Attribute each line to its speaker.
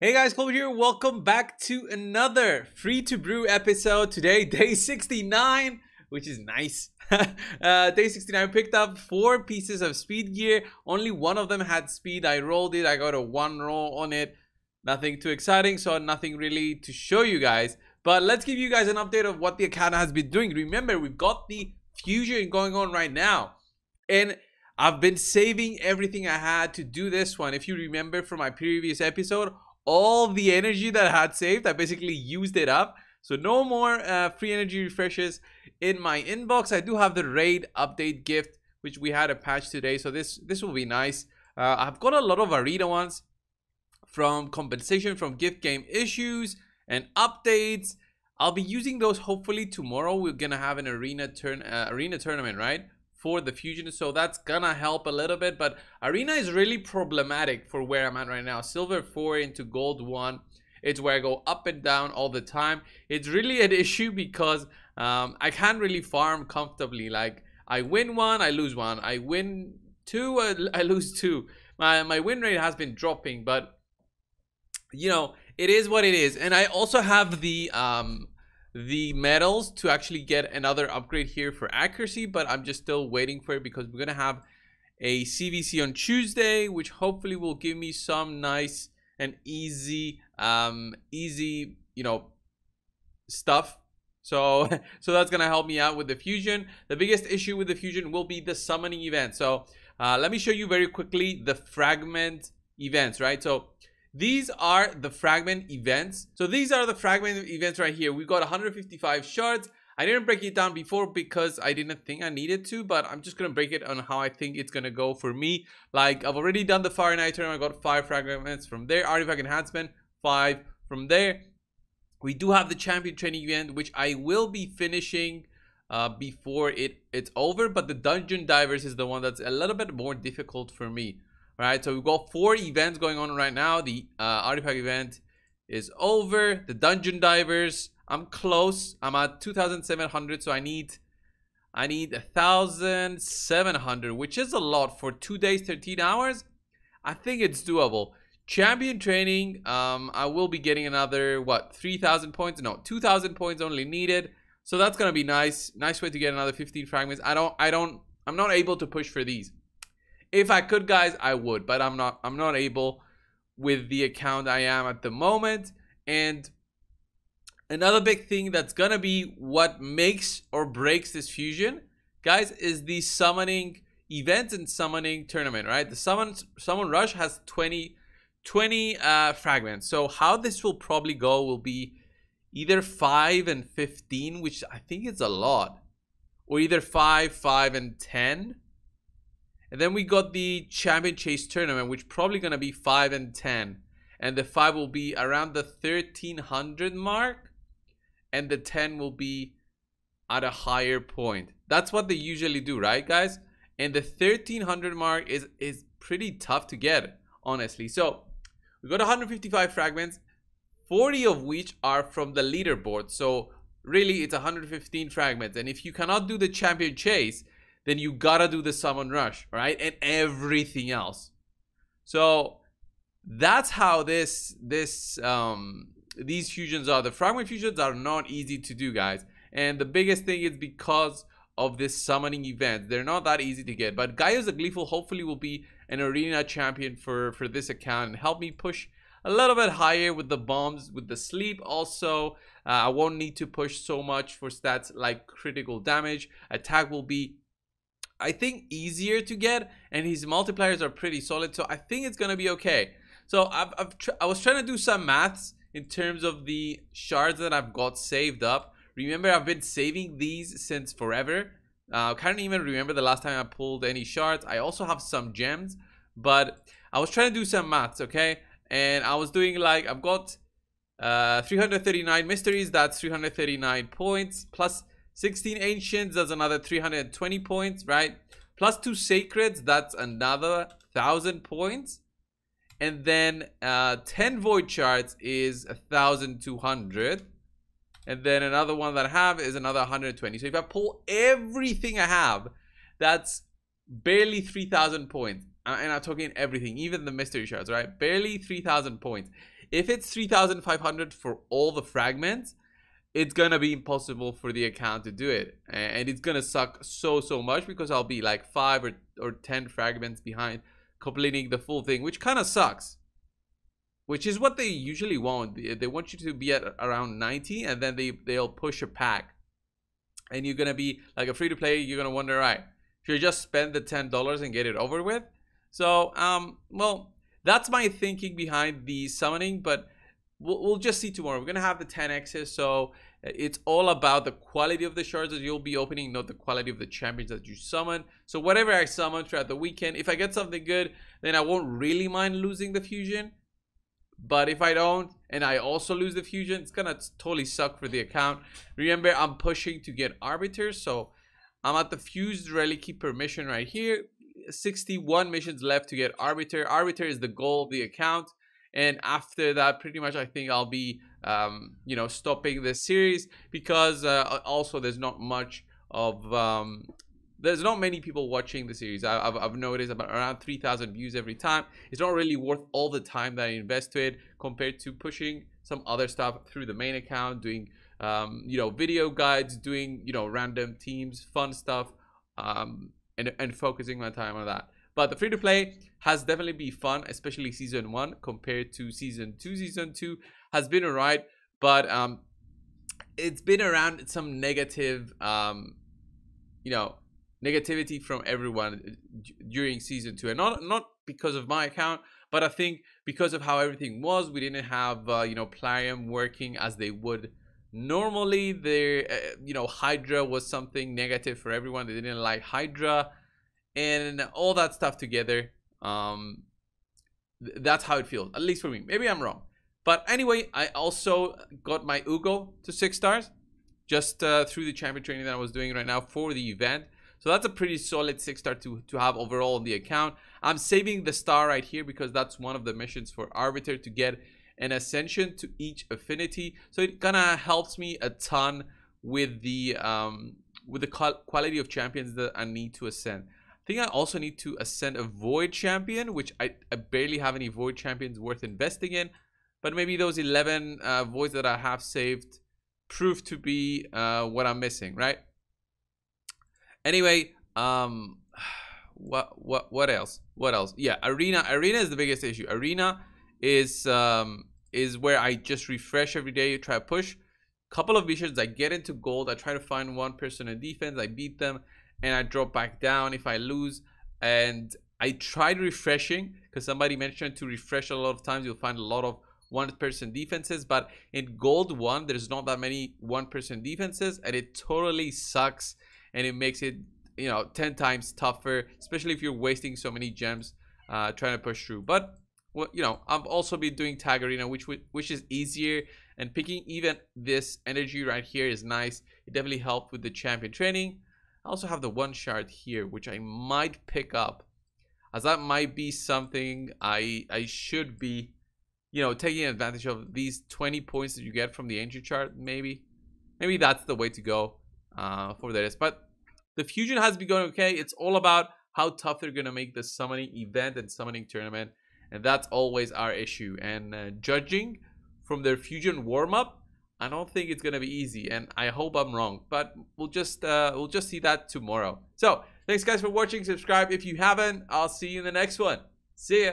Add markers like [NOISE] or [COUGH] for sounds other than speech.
Speaker 1: Hey guys, Cold Brew here. Welcome back to another free to brew episode. Today, [LAUGHS] day 69, which is nice. [LAUGHS] uh, day 69, I picked up four pieces of speed gear. Only one of them had speed. I rolled it. I got a one roll on it. Nothing too exciting, so nothing really to show you guys. But let's give you guys an update of what the account has been doing. Remember, we've got the fusion going on right now. And I've been saving everything I had to do this one. If you remember from my previous episode, all the energy that I had saved, I basically used it up. So no more uh, free energy refreshes in my inbox. I do have the raid update gift, which we had a patch today. So this this will be nice. Uh, I've got a lot of arena ones from compensation from gift game issues and updates. I'll be using those hopefully tomorrow. We're gonna have an arena turn uh, arena tournament, right? For the fusion so that's gonna help a little bit but arena is really problematic for where i'm at right now. Silver four into gold one it's where i go up and down all the time. It's really an [LAUGHS] issue because um, i can't really farm comfortably. Like i win one i lose one. I win two i, lose two. My, my win rate has been dropping but you know it is what it is. And i also have the um the medals to actually get another upgrade here for accuracy, but I'm just still waiting for it because we're going to have a CVC on Tuesday, which hopefully will give me some nice and easy, um, easy, you know, stuff. So, [LAUGHS] so that's going to help me out with the fusion. The biggest issue with the fusion will be the summoning event. So, uh, let me show you very quickly the fragment events, right? So, these are the fragment events. So these are the fragment events right here. We've got 155 shards. I didn't break it down before because I didn't think I needed to, but I'm just to break it on how I think it's to go for me. Like, I've already done the Fire Knight tournament. I got five fragments from there. Artifact Enhancement, five from there. We do have the Champion Training event, which I will be finishing uh, before it it's over, but the Dungeon Divers is the one that's a little bit more difficult for me right? So we've got four events going on right now. The uh, artifact event is over. The dungeon divers, I'm close. I'm at 2,700, so I need I need 1,700, which is a lot for two days, 13 hours. I think it's doable. Champion training, um, I will be getting another, what, 3,000 points? No, 2,000 points only needed. So that's going to be nice. Nice way to get another 15 fragments. I don't, I don't, I'm not able to push for these. If I could, guys, I would, but I'm not. I'm not able with the account I am at the moment. And another big thing that's gonna be what makes or breaks this fusion, guys, is the summoning event and summoning tournament. Right, the summon summon rush has 20, 20 uh, fragments. So how this will probably go will be either 5 and 15 which i think is a lot or either 5 5 and 10 and then we got the Champion Chase Tournament, which probably going to be 5 and 10. And the 5 will be around the 1300 mark. And the 10 will be at a higher point. That's what they usually do, right, guys? And the 1300 mark is, is pretty tough to get, honestly. So, we got 155 fragments, 40 of which are from the leaderboard. So, really, it's 115 fragments. And if you cannot do the Champion Chase, then you gotta do the summon rush, right? And everything else. So that's how this this um these fusions are. The fragment fusions are not easy to do, guys. And the biggest thing is because of this summoning event. They're not that easy to get. But Gaius the Gleeful hopefully will be an arena champion for, for this account and help me push a little bit higher with the bombs, with the sleep. Also, uh, I won't need to push so much for stats like critical damage. Attack will be I think easier to get and his multipliers are pretty solid so I think it's gonna be okay. So I've, I've I was trying to do some maths in terms of the shards that I've got saved up. Remember I've been saving these since forever. Uh, I can't even remember the last time I pulled any shards. I also have some gems but I was trying to do some maths okay? And I was doing like I've got uh, 339 mysteries that's 339 points plus 16 ancients, that's another 320 points, right? Plus two sacreds, that's another 1,000 points. And then uh, 10 void shards is a 1,200. And then another one that I have is another 120. So if I pull everything I have, that's barely 3,000 points. And I'm talking everything, even the mystery shards, right? Barely 3,000 points. if it's 3500 for all the fragments it's gonna be impossible for the account to do it. And it's gonna suck so so much because i'll be like five or, or ten fragments behind completing the full thing which kind of sucks. Which is what they usually want they want you to be at around 90 and then they they'll push a pack. And you're gonna be like a free to play you're gonna wonder right should you just spend the ten dollars and get it over with? So um well that's my thinking behind the summoning but we'll, we'll just see tomorrow. We're gonna have the 10x's, so uh, it's all about the quality of the shards that you'll be opening, not the quality of the champions that you summon. So whatever I summon throughout the weekend, if I get something good, then I won't really mind losing the fusion. But if I don't, and I also lose the fusion, it's gonna totally suck for the account. Remember, I'm pushing to get arbiters, so I'm at the fused relic keeper mission right here. 61 missions left to get arbiter. Arbiter is the goal of the account and after that pretty much i think i'll be um, you know stopping the series because uh, also there's not much of um, there's not many people watching the series. I, have I've noticed about around 3000 views every time. It's not really worth all the time that i invest to it compared to pushing some other stuff through the main account doing um, you know video guides doing you know random teams fun stuff um, and, and focusing my time on that but the free to play has definitely been fun, especially season one compared to season two. Season two has been alright, but um, it's been around some negative, um, you know, negativity from everyone uh, during season two, and not not because of my account, but I think because of how everything was. We didn't have uh, you know Plarium working as they would normally. There, uh, you know, Hydra was something negative for everyone. They didn't like Hydra and all that stuff together um th that's how it feels at least for me. Maybe i'm wrong. But anyway i also got my Uugo to six stars just uh, through the champion training that i was doing right now for the event. So that's a pretty solid six star to to have overall on the account. I'm saving the star right here because that's one of the missions for arbiter to get an ascension to each affinity. So it kind of helps me a ton with the um with the quality of champions that i need to ascend think I also need to ascend a Void Champion, which I, I barely have any Void Champions worth investing in. But maybe those 11 uh, Voids that I have saved prove to be uh, what I'm missing, right? Anyway, um, [SIGHS] what what what else? What else? Yeah, Arena. Arena is the biggest issue. Arena is um is where I just refresh every day, try to push. Couple of missions, I get into gold. I try to find one person in defense. I beat them and I drop back down if I lose. And I tried refreshing because somebody mentioned to refresh a lot of times. You'll find a lot of one person defenses, but in gold one, there's not that many one person defenses, and it totally sucks. And it makes it, you know, 10 times tougher, especially if you're wasting so many gems uh, trying to push through. But well, you know, I've also been doing tag arena, which which is easier, and picking even this energy right here is nice. It definitely helped with the champion training. I also have the one shard here, which I might pick up, as that might be something I I should be, you know, taking advantage of these 20 points that you get from the ancient shard. Maybe, maybe that's the way to go uh, for this. But the fusion has been going okay. It's all about how tough they're gonna make the summoning event and summoning tournament, and that's always our issue. And uh, judging from their fusion warm up I don't think it's gonna be easy, and I hope I'm wrong. But we'll just uh, we'll just see that tomorrow. So thanks guys for watching. Subscribe if you haven't. I'll see you in the next one. See ya.